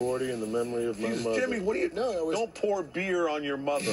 40 in the memory of my Jesus, mother. Jimmy, what do you? No, was Don't pour beer on your mother.